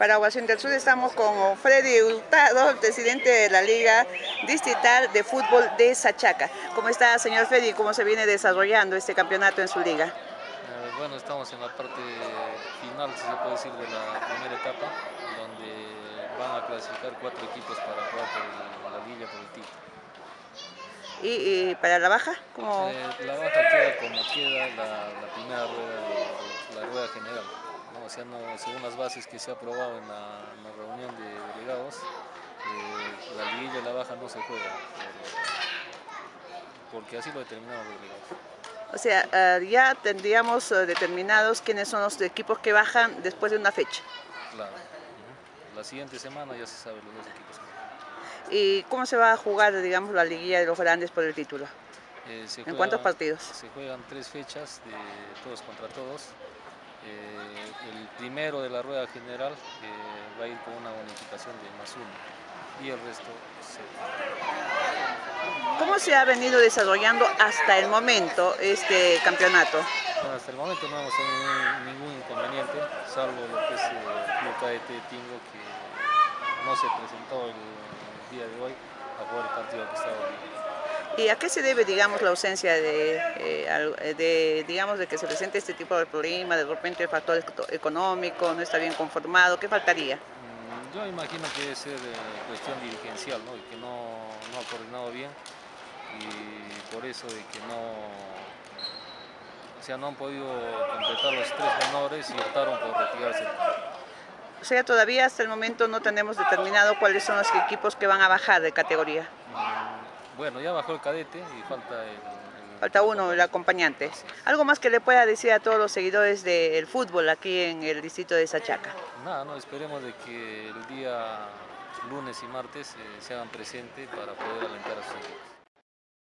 Para Ovación del Sur estamos con Freddy Hurtado, el presidente de la Liga Distrital de Fútbol de Sachaca. ¿Cómo está, señor Freddy? ¿Cómo se viene desarrollando este campeonato en su liga? Eh, bueno, estamos en la parte final, si se puede decir, de la primera etapa, donde van a clasificar cuatro equipos para jugar por la liga por el título. ¿Y, para la baja? ¿Cómo? Eh, la baja queda como queda la, la primera rueda, la rueda general según las bases que se ha aprobado en la, reunión de delegados, eh, la liguilla y la baja no se juega, porque así lo determinaron los delegados. O sea, eh, ya tendríamos eh, determinados quiénes son los equipos que bajan después de una fecha. Claro. La siguiente semana ya se sabe los dos equipos. ¿Y cómo se va a jugar, digamos, la liguilla de los grandes por el título? ¿En cuántos partidos? Se juegan tres fechas de todos contra todos. Eh, el primero de la rueda general eh, va a ir con una bonificación de más uno y el resto se... ¿Cómo se ha venido desarrollando hasta el momento este campeonato? hasta el momento no hemos tenido ningún inconveniente, salvo lo que es el Club KDT Tingo que no se presentó el, día de hoy a jugar el partido que estaba ¿Y a qué se debe, digamos, la ausencia de, eh, de, digamos, de que se presente este tipo de problema, de repente el factor económico, no está bien conformado? ¿Qué faltaría? Mm, yo imagino que debe ser eh, cuestión dirigencial, ¿no? Que no, no, ha coordinado bien y por eso de que no, o sea, no han podido completar los tres menores y optaron por retirarse. O sea, todavía hasta el momento no tenemos determinado cuáles son los equipos que van a bajar de categoría. Mm, bueno, ya bajó el cadete y falta el... falta uno, el acompañante. ¿Algo más que le pueda decir a todos los seguidores del fútbol aquí en el distrito de Sachaca? Nada, no, esperemos de que el día lunes y martes eh, se hagan presentes para poder alentar a sus equipos.